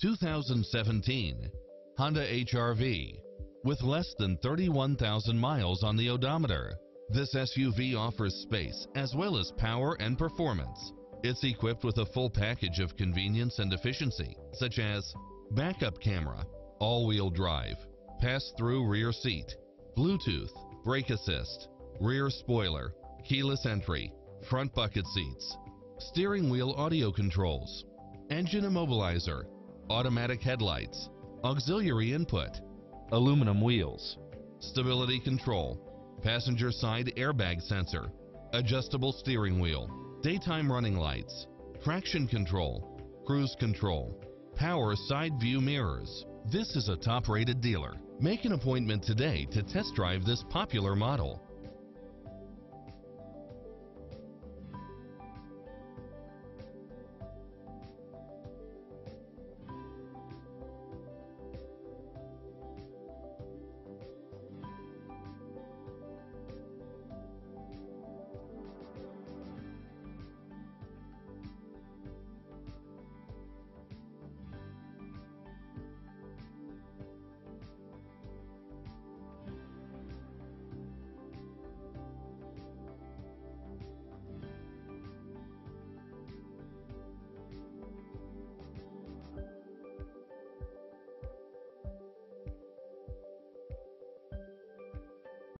2017 Honda HRV. With less than 31,000 miles on the odometer, this SUV offers space as well as power and performance. It's equipped with a full package of convenience and efficiency, such as backup camera, all-wheel drive, pass-through rear seat, Bluetooth, brake assist, rear spoiler, keyless entry, front bucket seats, steering wheel audio controls, engine immobilizer, automatic headlights, auxiliary input, aluminum wheels, stability control, passenger side airbag sensor, adjustable steering wheel, daytime running lights, traction control, cruise control, power side view mirrors. This is a top rated dealer. Make an appointment today to test drive this popular model.